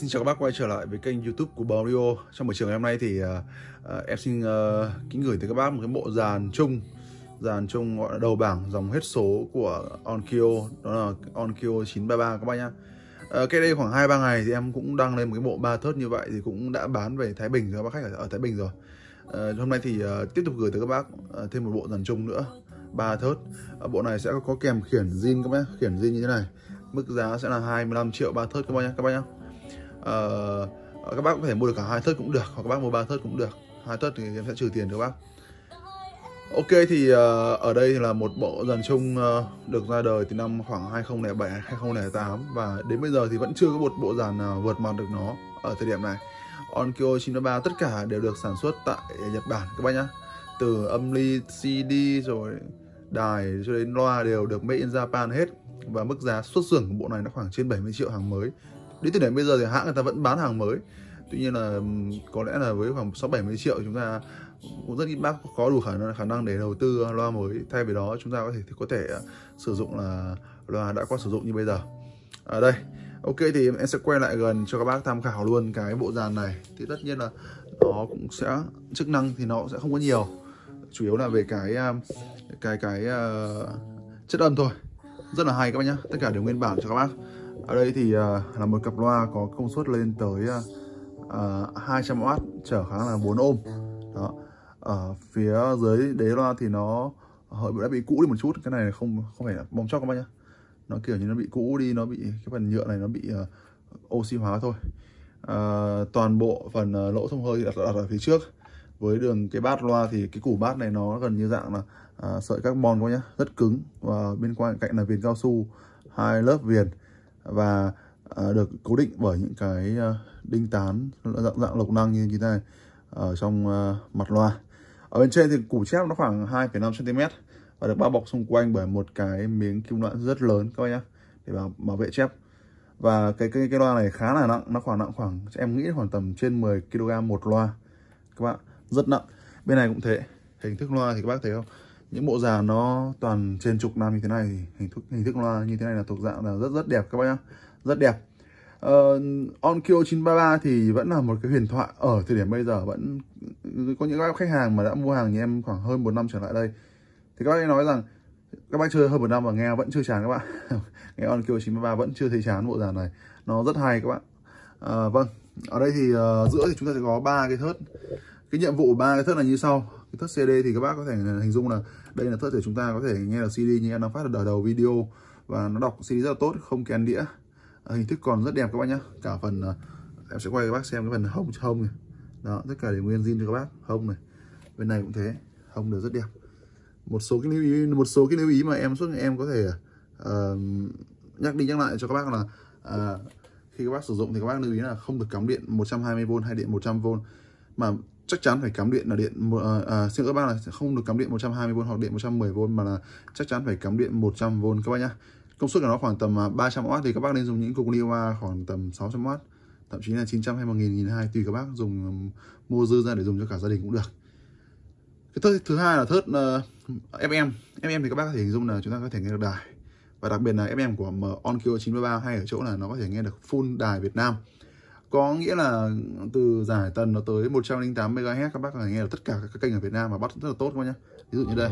xin chào các bác quay trở lại với kênh youtube của Bò Trong buổi chiều ngày hôm nay thì uh, uh, em xin uh, kính gửi tới các bác một cái bộ dàn chung. Dàn chung gọi là đầu bảng dòng hết số của Onkyo Đó là Onkyo 933 các bác nhá. Uh, Cách đây khoảng 2-3 ngày thì em cũng đăng lên một cái bộ ba thớt như vậy Thì cũng đã bán về Thái Bình cho các bác khách ở, ở Thái Bình rồi. Uh, Hôm nay thì uh, tiếp tục gửi tới các bác uh, thêm một bộ dàn chung nữa ba thớt. Uh, Bộ này sẽ có kèm khiển zin các bác khiển zin như thế này mức giá sẽ là 25 triệu ba thớt các bác nhé các bác nhá uh, các bác có thể mua được cả hai thớt cũng được hoặc các bác mua ba thớt cũng được. Hai thớt thì em sẽ trừ tiền cho các bác. Ok thì uh, ở đây là một bộ dàn chung uh, được ra đời từ năm khoảng 2007 2008 và đến bây giờ thì vẫn chưa có một bộ dàn nào vượt mặt được nó ở thời điểm này. Onkyo 903 tất cả đều được sản xuất tại Nhật Bản các bác nhé từ âm ly CD rồi đài cho đến loa đều được made in Japan hết. Và mức giá xuất xưởng của bộ này nó khoảng trên 70 triệu hàng mới đến thời điểm bây giờ thì hãng người ta vẫn bán hàng mới. Tuy nhiên là có lẽ là với khoảng 6 70 triệu chúng ta cũng rất ít bác có đủ khả năng khả năng để đầu tư loa mới. Thay vì đó chúng ta có thể có thể à, sử dụng là loa đã qua sử dụng như bây giờ. Ở đây. Ok thì em sẽ quay lại gần cho các bác tham khảo luôn cái bộ dàn này. Thì tất nhiên là nó cũng sẽ chức năng thì nó sẽ không có nhiều. Chủ yếu là về cái à, cái cái uh, chất âm thôi. Rất là hay các bác nhá. Tất cả đều nguyên bản cho các bác ở đây thì ờ, là một cặp loa có công suất lên tới 200W trở kháng là 4 ohm đó. Ở phía dưới đế loa thì nó hơi đã bị cũ đi một chút cái này không không phải là bong chóc các bác nhá. Nó kiểu như nó bị cũ đi nó bị cái phần nhựa này nó bị uh, oxy hóa thôi. Ờ, toàn bộ phần ờ, lỗ thông hơi đặt, đặt ở phía trước. Với đường cái bát loa thì cái củ bát này nó gần như dạng là à, sợi carbon các bác nhá rất cứng. Và bên qua cạnh là viền cao su hai lớp viền và à, được cố định bởi những cái à, đinh tán dạng dạng lộc năng như thế này ở trong à, mặt loa. Ở bên trên thì củ chép nó khoảng 2,5 cm và được bao bọc xung quanh bởi một cái miếng kim loại rất lớn các bạn nhé để bảo, bảo vệ chép. Và cái cái cái loa này khá là nặng nó khoảng nặng khoảng em nghĩ khoảng tầm trên 10 kg một loa các bạn rất nặng. Bên này cũng thế hình thức loa thì các bác thấy không? Những bộ dàn nó toàn trên chục năm như thế này thì hình thức hình thức loa như thế này là thuộc dạng là rất rất đẹp các bác nhá. Rất đẹp. Uh, Onkyo 933 thì vẫn là một cái huyền thoại ở thời điểm bây giờ vẫn có những các khách hàng mà đã mua hàng như em khoảng hơn một năm trở lại đây. Thì các bác ấy nói rằng các bác chơi hơn một năm và nghe vẫn chưa chán các bạn nghe Onkyo 933 vẫn chưa thấy chán bộ dàn này. Nó rất hay các bạn uh, ờ, vâng. Ở đây thì uh, giữa thì chúng ta sẽ có ba cái thớt. Cái nhiệm vụ ba cái thớt là như sau. Cái thớt CD thì các bác có thể hình dung là đây là thớt để chúng ta có thể nghe được CD như em đang phát ở đầu video. Và nó đọc CD rất là tốt không kén đĩa. À, hình thức còn rất đẹp các bác nhá. Cả phần ờ, em sẽ quay các bác xem cái phần hông hông này. Đó tất cả đều nguyên zin cho các bác hông này. Bên này cũng thế hông đều rất đẹp. Một số cái lưu ý một số cái lưu ý mà em suốt ngày em có thể uh, nhắc đi nhắc lại cho các bác là uh, khi các bác sử dụng thì các bác lưu ý là không được cắm điện 120V hay điện 100V mà chắc chắn phải cắm điện là điện uh, uh, xin các bác là không được cắm điện 120V hoặc điện 110V mà là chắc chắn phải cắm điện 100V các bác nhá. Công suất của nó khoảng tầm ờ, 300W thì các bác nên dùng những cục Niwa khoảng tầm 600W thậm chí là 900 hay 1000 1200 tùy các bác dùng um, mua dư ra để dùng cho cả gia đình cũng được. Cái thớt thứ hai là thớt uh, FM FM thì các bác có thể hình dung là chúng ta có thể nghe được đài và đặc biệt là FM của Onkyo 93 hay ở chỗ là nó có thể nghe được full đài Việt Nam có nghĩa là từ giải tần nó tới 108 MHz các bác có thể nghe được tất cả các kênh ở Việt Nam và bắt rất là tốt các bác nhé ví dụ như đây.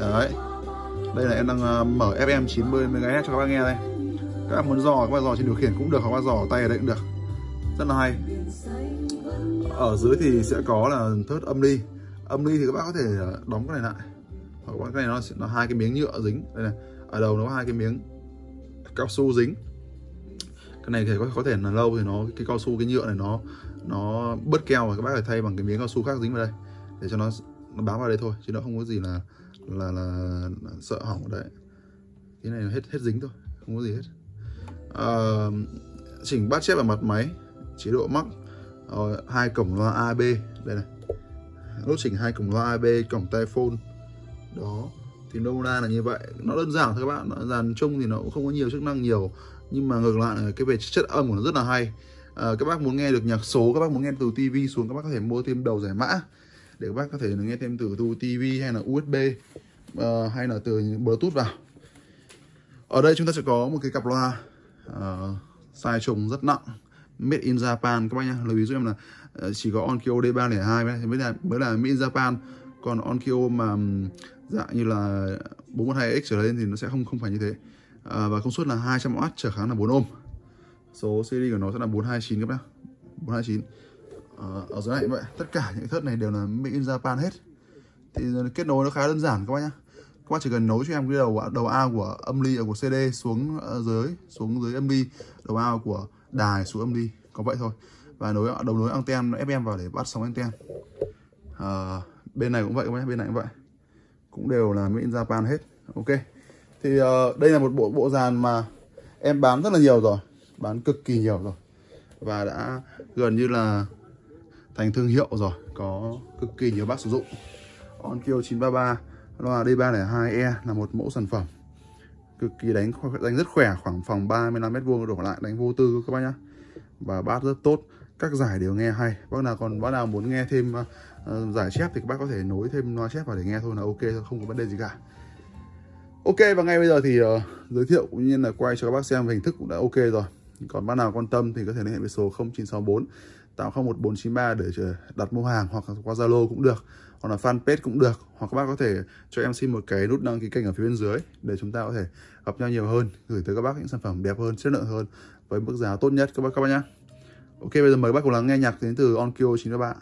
Đấy. Đây là em đang ờ, mở FM 90 MHz cho các bác nghe đây. Các bác muốn dò, các bác dò trên điều khiển cũng được hoặc các bác dò tay ở đây cũng được. Rất là hay. Ở dưới thì sẽ có là thớt âm ly. Âm ly thì các bác có thể ờ, đóng cái này lại. Hoặc cái này nó nó hai cái miếng nhựa dính. Đây này. Ở đầu nó có hai cái miếng cao su dính cái này thì có, có thể là lâu thì nó cái cao su cái nhựa này nó nó bớt keo và các bác phải thay bằng cái miếng cao su khác dính vào đây. Để cho nó nó bám vào đây thôi chứ nó không có gì là là là, là sợ hỏng ở đấy. Cái này hết hết dính thôi không có gì hết. À, chỉnh bát chép ở mặt máy chế độ mắc. Ờ, hai cổng loa AB đây này. Nút chỉnh hai cổng loa AB cổng tai phone. Đó thì nôm na là như vậy. Nó đơn giản thôi các bạn nó dàn chung thì nó cũng không có nhiều chức năng nhiều nhưng mà ngược lại là cái về chất âm của nó rất là hay. À, các bác muốn nghe được nhạc số các bác muốn nghe từ tivi xuống các bác có thể mua thêm đầu giải mã để các bác có thể nghe thêm từ từ TV hay là USB uh, à, hay là từ Bluetooth vào. Ở đây chúng ta sẽ có một cái cặp loa uh, size trùng rất nặng made in Japan. Các bác nhá lưu ý giúp em là uh, chỉ có Onkyo D302 mới là mới là made in Japan. Còn Onkyo mà dạng như là 412X trở lên thì nó sẽ không không phải như thế à, và công suất là 200W trở kháng là 4 ohm. Số series của nó sẽ là 429 các bác 429 à, ờ, ở dưới này vậy. Tất cả những thớt này đều là made in Japan hết. Thì kết nối nó khá đơn giản các bác nhá. Các bác chỉ cần nối cho em cái đầu đầu A của âm ly ở của CD xuống ờ, dưới xuống dưới âm ly đầu A của đài xuống âm ly. Có vậy thôi. Và nối đầu nối anten FM vào để bắt sóng anten. À, bên này cũng vậy các bác bên này cũng vậy. Cũng đều là made in Japan hết. Ok thì uh, đây là một bộ bộ dàn mà em bán rất là nhiều rồi bán cực kỳ nhiều rồi. Và đã gần như là thành thương hiệu rồi có cực kỳ nhiều bác sử dụng. Onkyo 933 loa D302E là một mẫu sản phẩm. Cực kỳ đánh đánh rất khỏe khoảng phòng 35 mét vuông đổ lại đánh vô tư các bác nhá. Và bát rất tốt các giải đều nghe hay. Bác nào còn bác nào muốn nghe thêm uh, giải chép thì các bác có thể nối thêm loa chép vào để nghe thôi là ok không có vấn đề gì cả ok và ngay bây giờ thì uh, giới thiệu cũng như là quay cho các bác xem hình thức cũng đã ok rồi. Còn bác nào quan tâm thì có thể liên hệ với số 0964 801493 để đặt mua hàng hoặc qua Zalo cũng được hoặc là fanpage cũng được. Hoặc các bác có thể cho em xin một cái nút đăng ký kênh ở phía bên dưới để chúng ta có thể gặp nhau nhiều hơn gửi tới các bác những sản phẩm đẹp hơn chất lượng hơn với mức giá tốt nhất các bác các bác nhé ok bây giờ mời các bác cùng lắng nghe nhạc đến từ Onkyo 93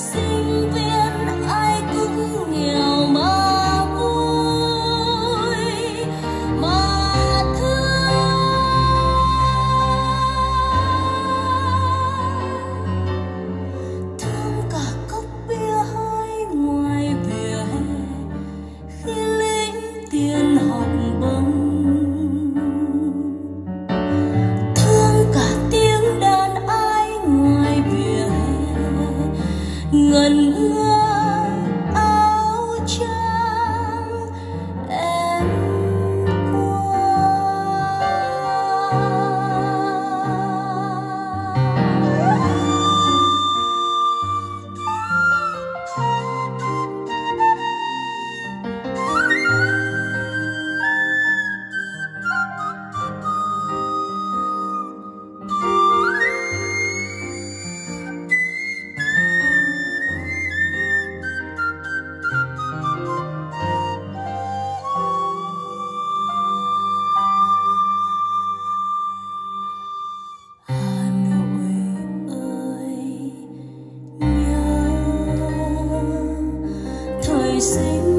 sing. Sing.